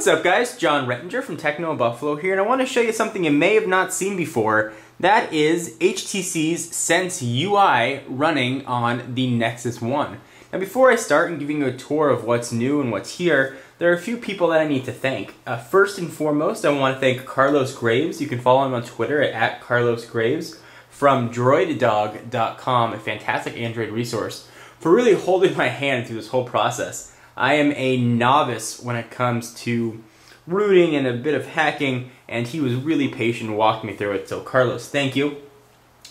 What's up guys? Jon Rettinger from Techno Buffalo here and I want to show you something you may have not seen before. That is HTC's Sense UI running on the Nexus 1. Now before I start and giving you a tour of what's new and what's here, there are a few people that I need to thank. Uh, first and foremost, I want to thank Carlos Graves. You can follow him on Twitter at, at Carlos Graves from droiddog.com, a fantastic Android resource, for really holding my hand through this whole process. I am a novice when it comes to rooting and a bit of hacking, and he was really patient and walked me through it. So Carlos, thank you.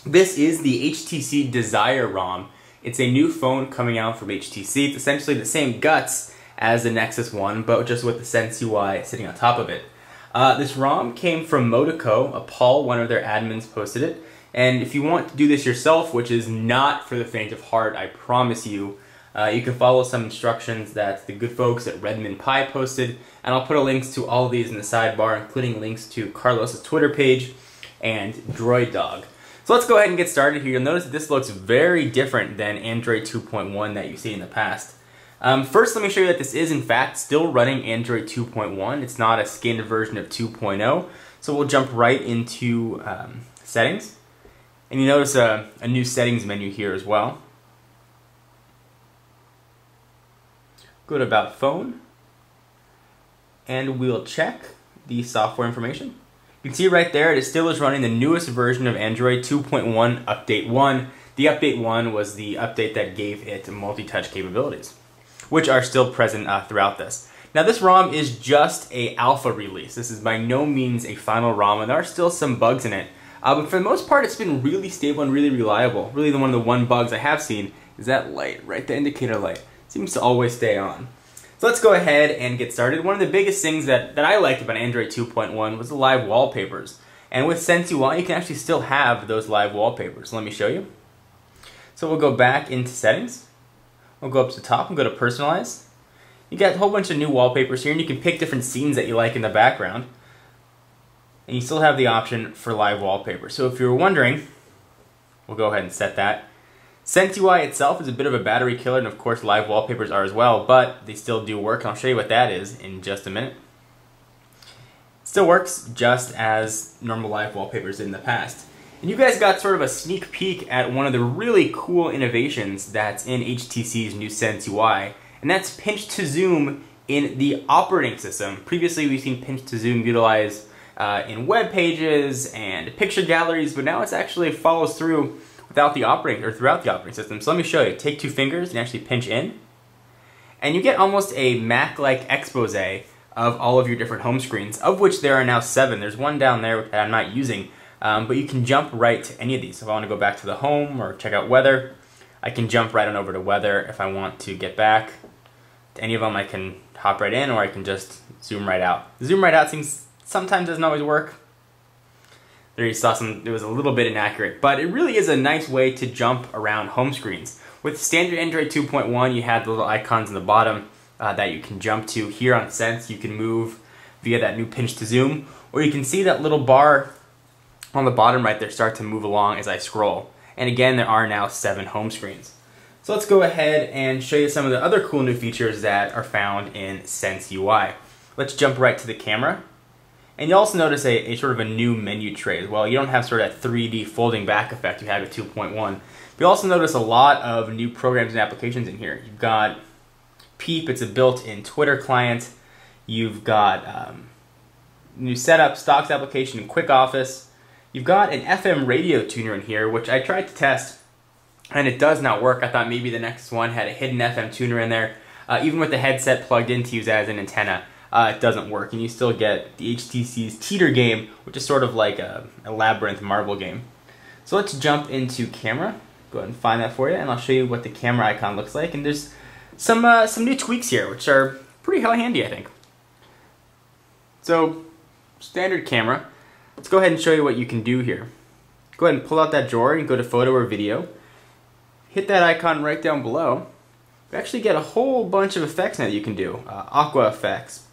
This is the HTC Desire ROM. It's a new phone coming out from HTC. It's essentially the same guts as the Nexus 1, but just with the Sense UI sitting on top of it. Uh, this ROM came from MoDaCo. A Paul, one of their admins, posted it. And if you want to do this yourself, which is not for the faint of heart, I promise you, uh, you can follow some instructions that the good folks at Redmond Pie posted, and I'll put a links to all of these in the sidebar, including links to Carlos's Twitter page and Droid Dog. So let's go ahead and get started here. You'll notice this looks very different than Android 2.1 that you've seen in the past. Um, first, let me show you that this is in fact still running Android 2.1. It's not a skinned version of 2.0. So we'll jump right into um, settings. And you notice a, a new settings menu here as well. Go to About Phone, and we'll check the software information. You can see right there, it still is running the newest version of Android 2.1 Update 1. The Update 1 was the update that gave it multi-touch capabilities, which are still present uh, throughout this. Now this ROM is just a alpha release. This is by no means a final ROM, and there are still some bugs in it. Uh, but for the most part, it's been really stable and really reliable. Really, the one of the one bugs I have seen is that light, right? The indicator light seems to always stay on. So let's go ahead and get started. One of the biggest things that, that I liked about Android 2.1 was the live wallpapers. And with Sense UI, you can actually still have those live wallpapers. Let me show you. So we'll go back into settings. We'll go up to the top and go to personalize. You got a whole bunch of new wallpapers here and you can pick different scenes that you like in the background. And you still have the option for live wallpaper. So if you were wondering, we'll go ahead and set that. Sense UI itself is a bit of a battery killer, and of course live wallpapers are as well, but they still do work, and I'll show you what that is in just a minute. Still works just as normal live wallpapers did in the past. And you guys got sort of a sneak peek at one of the really cool innovations that's in HTC's new Sense UI, and that's pinch to zoom in the operating system. Previously we've seen pinch to zoom utilized uh, in web pages and picture galleries, but now it actually follows through without the operating or throughout the operating system. So let me show you. Take two fingers and actually pinch in. And you get almost a Mac-like expose of all of your different home screens, of which there are now seven. There's one down there that I'm not using, um, but you can jump right to any of these. If I want to go back to the home or check out weather, I can jump right on over to weather. If I want to get back to any of them, I can hop right in or I can just zoom right out. Zoom right out seems sometimes doesn't always work. There you saw some, it was a little bit inaccurate, but it really is a nice way to jump around home screens. With standard Android 2.1, you had the little icons in the bottom uh, that you can jump to. Here on Sense, you can move via that new pinch to zoom, or you can see that little bar on the bottom right there start to move along as I scroll. And again, there are now seven home screens. So let's go ahead and show you some of the other cool new features that are found in Sense UI. Let's jump right to the camera. And you also notice a, a, sort of a new menu tray as well. You don't have sort of that 3D folding back effect you had with 2.1. But you also notice a lot of new programs and applications in here. You've got Peep, it's a built-in Twitter client. You've got um, new setup, stocks application, and Quick Office. You've got an FM radio tuner in here, which I tried to test, and it does not work. I thought maybe the Nexus One had a hidden FM tuner in there. Uh, even with the headset plugged in to use as an antenna, uh, it doesn't work, and you still get the HTC's Teeter game, which is sort of like a, a labyrinth marble game. So let's jump into camera. Go ahead and find that for you, and I'll show you what the camera icon looks like. And there's some uh, some new tweaks here, which are pretty hell handy, I think. So, standard camera. Let's go ahead and show you what you can do here. Go ahead and pull out that drawer and go to photo or video. Hit that icon right down below. You actually get a whole bunch of effects now that you can do. Uh, aqua effects,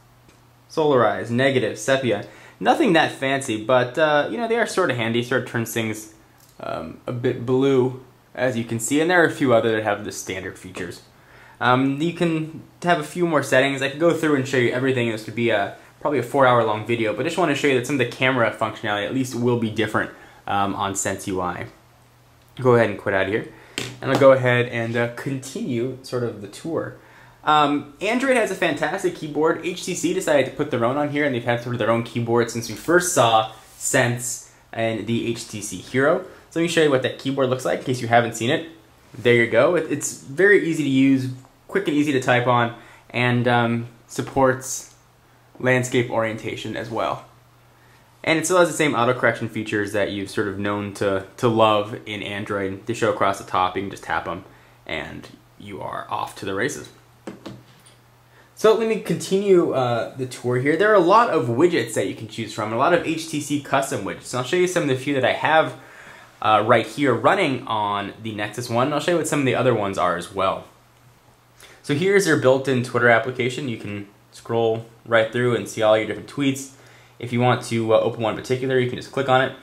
Solarize, Negative, Sepia. Nothing that fancy, but uh, you know they are sort of handy. Sort of turns things um, a bit blue, as you can see. And there are a few other that have the standard features. Um, you can have a few more settings. I could go through and show you everything. This would be a probably a four hour long video, but I just want to show you that some of the camera functionality at least will be different um, on Sense UI. Go ahead and quit out of here. And I'll go ahead and uh, continue sort of the tour. Um, Android has a fantastic keyboard. HTC decided to put their own on here, and they've had sort of their own keyboard since we first saw Sense and the HTC Hero. So let me show you what that keyboard looks like in case you haven't seen it. There you go. It's very easy to use, quick and easy to type on, and um, supports landscape orientation as well. And it still has the same auto correction features that you've sort of known to, to love in Android. They show across the top, you can just tap them, and you are off to the races. So let me continue uh, the tour here. There are a lot of widgets that you can choose from, a lot of HTC custom widgets. And I'll show you some of the few that I have uh, right here running on the Nexus One. And I'll show you what some of the other ones are as well. So here's your built-in Twitter application. You can scroll right through and see all your different tweets. If you want to uh, open one in particular, you can just click on it.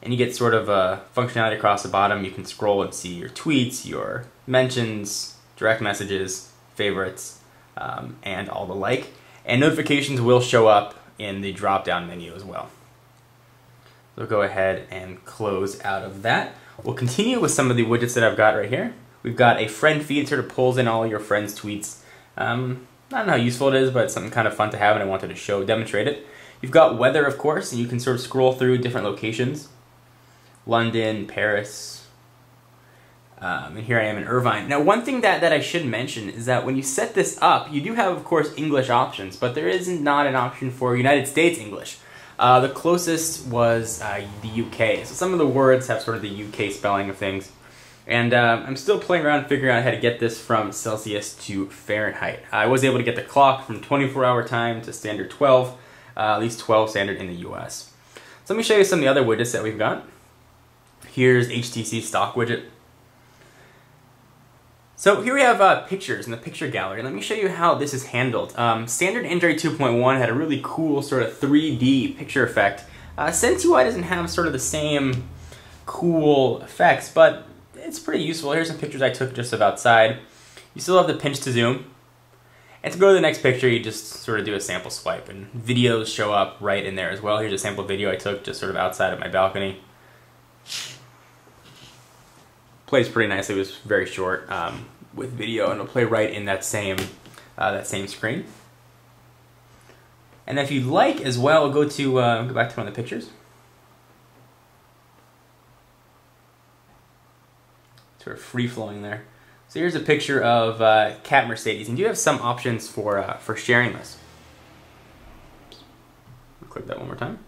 And you get sort of a functionality across the bottom. You can scroll and see your tweets, your mentions, direct messages, favorites, um, and all the like. And notifications will show up in the drop-down menu as well. So go ahead and close out of that. We'll continue with some of the widgets that I've got right here. We've got a friend feed, sort of pulls in all your friends' tweets. Um, I don't know how useful it is, but it's something kind of fun to have, and I wanted to show, demonstrate it. You've got weather, of course, and you can sort of scroll through different locations. London, Paris, um, and here I am in Irvine. Now, one thing that, that I should mention is that when you set this up, you do have, of course, English options, but there is not an option for United States English. Uh, the closest was uh, the UK. So some of the words have sort of the UK spelling of things. And uh, I'm still playing around figuring out how to get this from Celsius to Fahrenheit. I was able to get the clock from 24 hour time to standard 12, uh, at least 12 standard in the US. So let me show you some of the other widgets that we've got. Here's HTC stock widget. So here we have uh, pictures in the picture gallery. Let me show you how this is handled. Um, standard Android 2.1 had a really cool sort of 3D picture effect. Uh, SenseUI doesn't have sort of the same cool effects, but it's pretty useful. Here's some pictures I took just of outside. You still have the pinch to zoom. And to go to the next picture, you just sort of do a sample swipe, and videos show up right in there as well. Here's a sample video I took just sort of outside of my balcony plays pretty nicely. It was very short um, with video, and it'll play right in that same uh, that same screen. And if you'd like as well, go to uh, go back to one of the pictures. Sort of free flowing there. So here's a picture of uh, Cat Mercedes, and you have some options for uh, for sharing this. Click that one more time.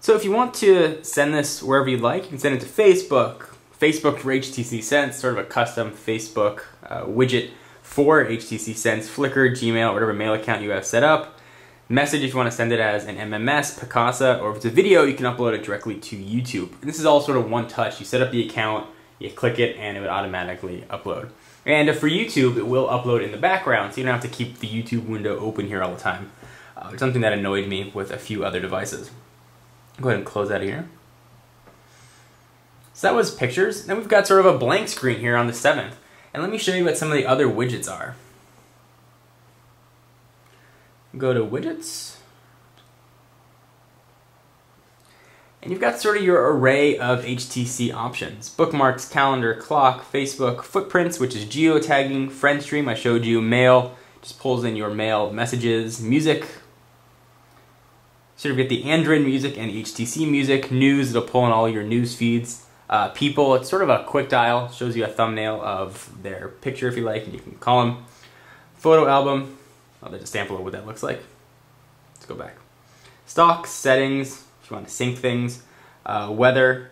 So if you want to send this wherever you'd like, you can send it to Facebook, Facebook for HTC Sense, sort of a custom Facebook uh, widget for HTC Sense, Flickr, Gmail, whatever mail account you have set up. Message if you want to send it as an MMS, Picasa, or if it's a video, you can upload it directly to YouTube. And this is all sort of one touch. You set up the account, you click it, and it would automatically upload. And for YouTube, it will upload in the background, so you don't have to keep the YouTube window open here all the time. Uh, something that annoyed me with a few other devices. Go ahead and close out of here. So that was pictures. Then we've got sort of a blank screen here on the 7th. And let me show you what some of the other widgets are. Go to widgets. And you've got sort of your array of HTC options. Bookmarks, calendar, clock, Facebook, footprints, which is geotagging, friend stream, I showed you, mail, just pulls in your mail messages, music, sort of get the Android music and HTC music, news, it'll pull in all your news feeds, uh, people. It's sort of a quick dial, shows you a thumbnail of their picture if you like, and you can call them. Photo album, there's a sample of what that looks like. Let's go back. Stock, settings, if you want to sync things, uh, weather,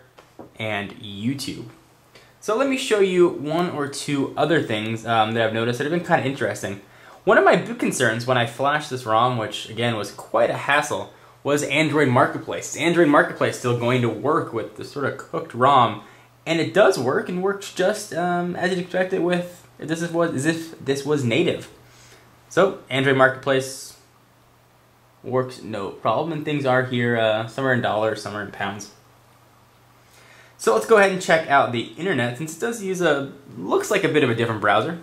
and YouTube. So let me show you one or two other things um, that I've noticed that have been kind of interesting. One of my big concerns when I flashed this ROM, which again was quite a hassle, was Android Marketplace. Is Android Marketplace still going to work with the sort of cooked ROM? And it does work and works just um, as you'd expect it with if this was as if this was native. So Android Marketplace works no problem, and things are here. Uh, some are in dollars, some are in pounds. So let's go ahead and check out the internet since it does use a looks like a bit of a different browser.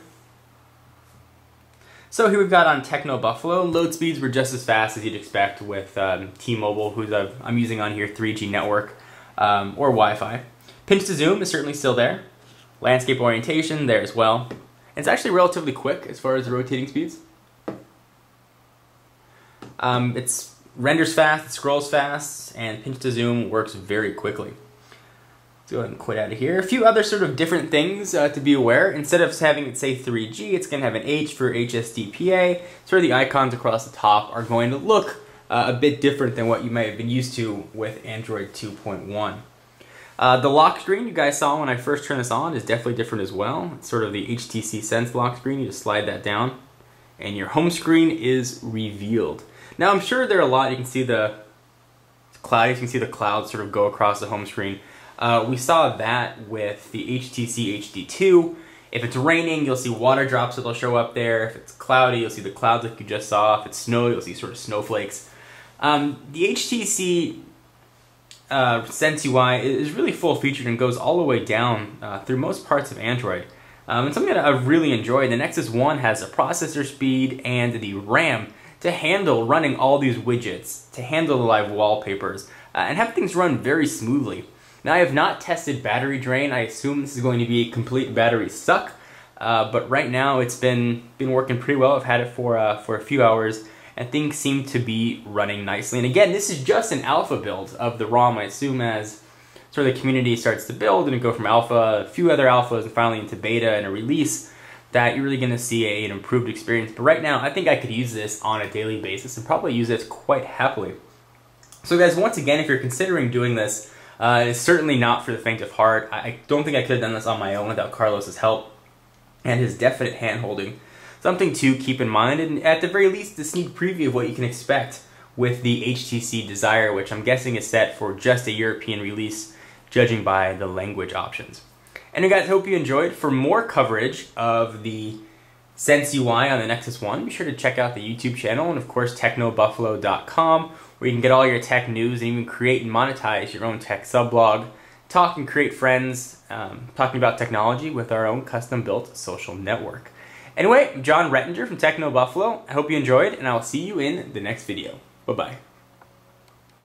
So here we've got on Techno Buffalo, load speeds were just as fast as you'd expect with um, T-Mobile, who's i am using on here 3G network um, or Wi-Fi. Pinch to zoom is certainly still there. Landscape orientation there as well. It's actually relatively quick as far as the rotating speeds. Um, it's renders fast, it scrolls fast, and pinch to zoom works very quickly. Go ahead and quit out of here. A few other sort of different things uh, to be aware. Instead of having it say 3G, it's going to have an H for HSDPA. Of the icons across the top are going to look uh, a bit different than what you might have been used to with Android 2.1. Uh, the lock screen you guys saw when I first turned this on is definitely different as well. It's sort of the HTC Sense lock screen. You just slide that down and your home screen is revealed. Now I'm sure there are a lot, you can see the clouds, you can see the clouds sort of go across the home screen. Uh, we saw that with the HTC HD2. If it's raining, you'll see water drops that'll show up there. If it's cloudy, you'll see the clouds like you just saw. If it's snow, you'll see sort of snowflakes. Um, the HTC uh, Sense UI is really full featured and goes all the way down uh, through most parts of Android. Um, and something that I've really enjoyed, the Nexus 1 has a processor speed and the RAM to handle running all these widgets, to handle the live wallpapers, uh, and have things run very smoothly. Now I have not tested battery drain. I assume this is going to be a complete battery suck, uh, but right now it's been been working pretty well. I've had it for uh, for a few hours, and things seem to be running nicely. And again, this is just an alpha build of the ROM. I assume as sort of the community starts to build and go from alpha, a few other alphas, and finally into beta and a release, that you're really going to see a, an improved experience. But right now, I think I could use this on a daily basis and probably use this quite happily. So guys, once again, if you're considering doing this, uh, it's certainly not for the faint of heart. I don't think I could have done this on my own without Carlos's help and his definite hand-holding. Something to keep in mind, and at the very least, a sneak preview of what you can expect with the HTC Desire, which I'm guessing is set for just a European release, judging by the language options. And guys, hope you enjoyed. For more coverage of the Sense UI on the Nexus 1, be sure to check out the YouTube channel and of course technobuffalo.com where you can get all your tech news and even create and monetize your own tech subblog, talk and create friends, um, talking about technology with our own custom-built social network. Anyway, I'm Jon Rettinger from Techno Buffalo. I hope you enjoyed, and I will see you in the next video. Bye-bye.